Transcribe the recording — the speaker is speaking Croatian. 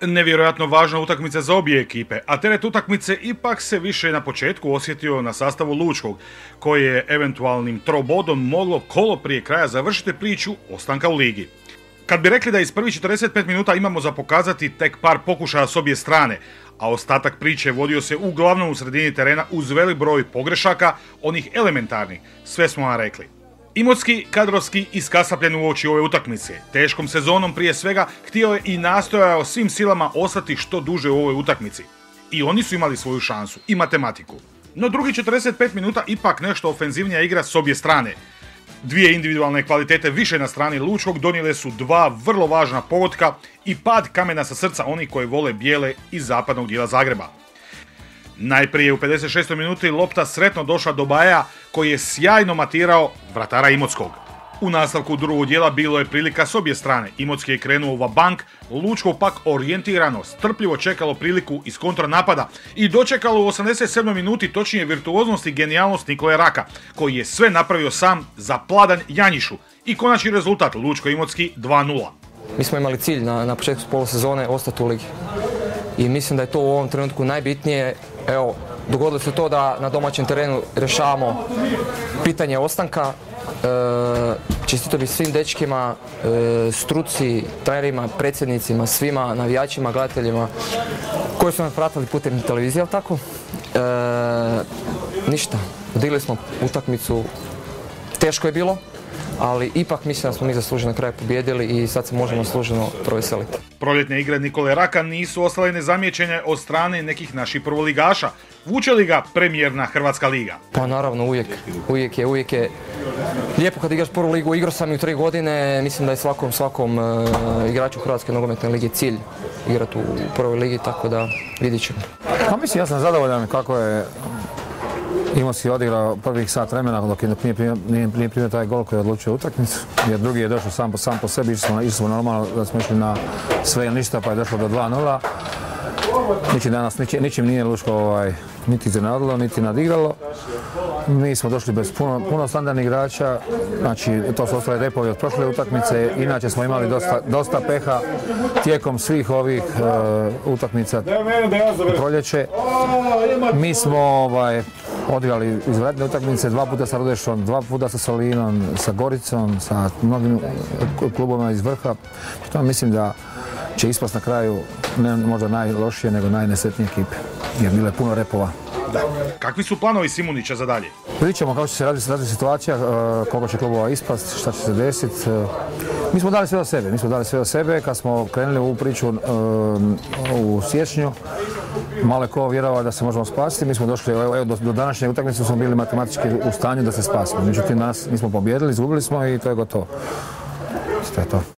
Nevjerojatno važna utakmica za obje ekipe, a teret utakmice ipak se više na početku osjetio na sastavu Lučkog, koji je eventualnim trobodom moglo kolo prije kraja završiti priču ostanka u ligi. Kad bi rekli da iz prvih 45 minuta imamo za pokazati tek par pokušaja s obje strane, a ostatak priče vodio se uglavnom u sredini terena uz velik broj pogrešaka, onih elementarnih, sve smo vam rekli. Imotski kadrovski iskasapljen u oči ove utakmice. Teškom sezonom prije svega htio je i nastojao svim silama ostati što duže u ovoj utakmici. I oni su imali svoju šansu i matematiku. No drugi 45 minuta ipak nešto ofenzivnija igra s obje strane. Dvije individualne kvalitete više na strani Lučkog donijele su dva vrlo važna pogotka i pad kamena sa srca onih koji vole bijele iz zapadnog dijela Zagreba. Najprije u 56. minuti lopta sretno došla do Baja koji je sjajno matirao vratara Imotskog. U nastavku drugog dijela bilo je prilika s obje strane. Imotski je krenuo u bank, Lučko pak orijentirano, strpljivo čekalo priliku iz kontranapada i dočekalo u 87. minuti točnije virtuoznost i genijalnost Nikole Raka, koji je sve napravio sam za pladan Janjišu i konačni rezultat Lučko Imotski 2-0. Mi smo imali cilj na, na početku polosezone ostati u ligi. I mislim da je to u ovom trenutku najbitnije. Evo, dogodilo se to da na domaćem terenu rješavamo pitanje ostanka. E, čestito bi svim dečkima, e, struci, trenerima, predsjednicima, svima, navijačima, gledateljima koji su nas pratili putem televizije, ali tako? E, ništa, odigli smo utakmicu, teško je bilo, ali ipak mislim da smo mi zasluženo na kraju pobijedili i sad se možemo služeno proveseliti. Proljetne igre Nikole Raka nisu ostale nezamijećene od strane nekih naših prvoligaša. Vuče li ga premijerna Hrvatska liga? Pa naravno uvijek, uvijek je, uvijek je lijepo kad igraš prvu ligu, igrao sam i u tri godine, mislim da je svakom, svakom uh, igraču Hrvatske nogometne lige cilj igrati u prvoj ligi, tako da vidit ćemo. Pa mislim, ja sam zadovoljan kako je Imao si odigrao prvih sat vremena dok je nije, primio taj gol koji je odlučio utakmicu. Jer drugi je došao sam po, sam po sebi, išli smo, normalno da smo išli na sve ili ništa pa je došlo do 2-0. Ničim danas, ničim, nije Luško ovaj, niti iznenadilo, niti nadigralo. Mi smo došli bez puno, puno standardnih igrača, znači to su ostale repovi od prošle utakmice, inače smo imali dosta, dosta peha tijekom svih ovih uh, utakmica proljeće. Mi smo ovaj, odigrali izvredne utakmice, dva puta sa Rodešom, dva puta sa Solinom, sa Goricom, sa mnogim klubovima iz vrha. Što mislim da će ispast na kraju ne možda najlošije, nego najnesretnije ekipe, jer bilo je puno repova. Da. Kakvi su planovi Simunića za dalje? Ćemo kako će se raditi situacija, e, koliko će klubova ispast, šta će se desiti. E, mi smo dali sve od sebe, mi smo dali sve od sebe kad smo krenuli u ovu priču e, u siječnju. Malo je ko vjerovao da se možemo spasiti, mi smo došli, evo, do, do današnje utakmice smo bili matematički u stanju da se spasimo. Međutim, nas nismo pobjedili, izgubili smo i to je gotovo. To je to.